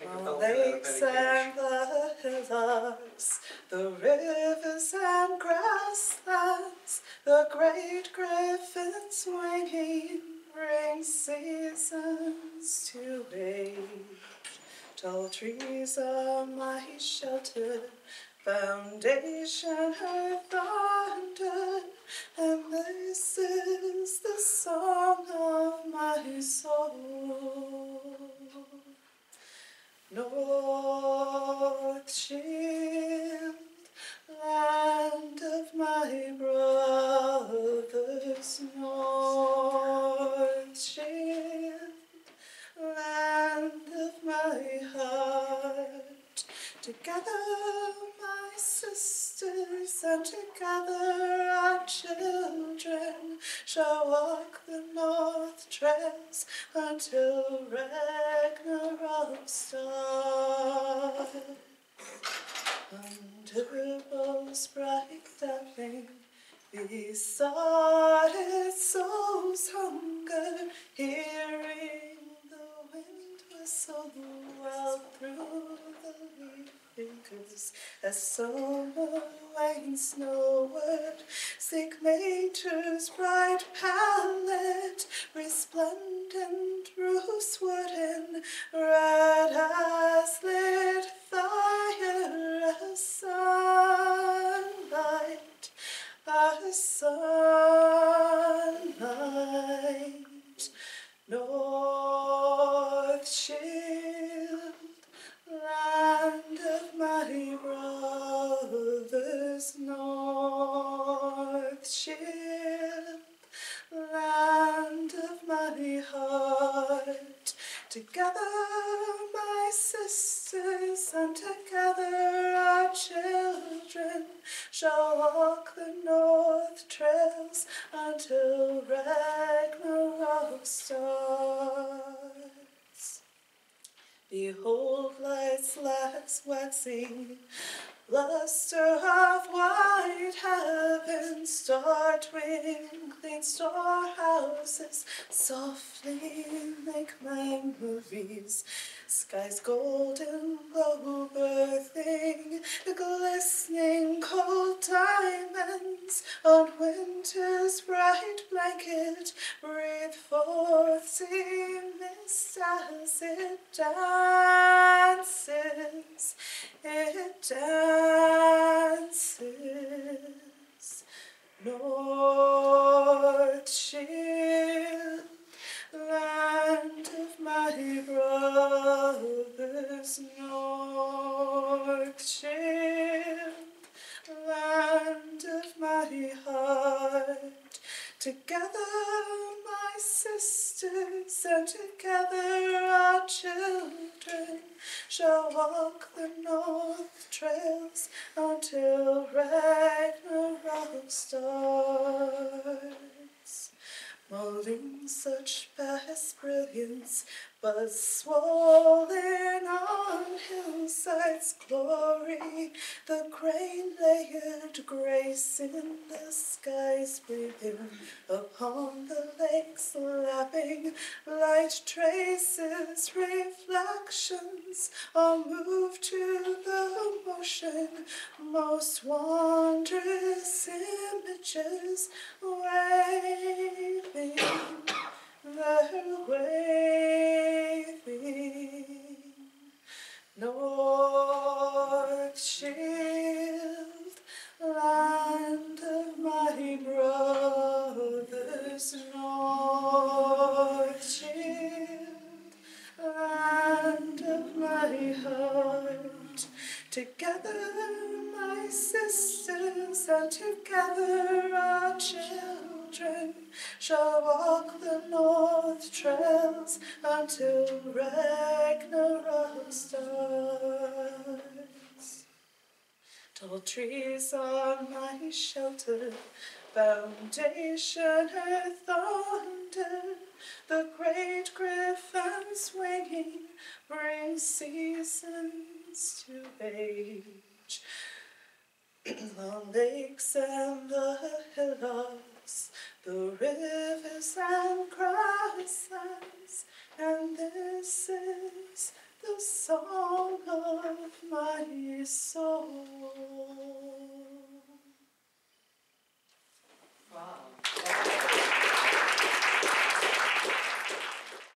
The lakes out of any and the hillocks, the rivers and grasslands, the great griffins swinging, bring seasons to age. Tall trees are my shelter, foundation earth under, and this is the song of my soul. Northshield, land of my brothers, Northshield, land of my heart. Together, and together our children shall walk the north trails until Ragnarok starts. Under bows bright dappling, besotted fingers as summer wanes snowward. Seek nature's bright palette, resplendent rosewood and red as lit fire as sunlight, as sunlight. Together, my sisters, and together our children shall walk the north trails until Ragnarok starts. Behold, lights last waxing, luster of white heaven, star twinkling storehouses, softly make movies. Sky's golden glow birthing, the glistening cold diamonds. On winter's bright blanket, breathe forth sea mist as it dances, Together, my sisters, and together our children shall walk the north trails until Ragnarok starts. Molding such vast brilliance, but swollen on hillsides glory, the grain grace in the skies breathing upon the lakes lapping light traces, reflections, all move to the motion, most wondrous images waving, heart. Together, my sisters, and together our children shall walk the north trails until Ragnarok starts. Tall trees are my shelter, foundation earth under. The great griffin swinging brings to age. the lakes and the hillocks, the rivers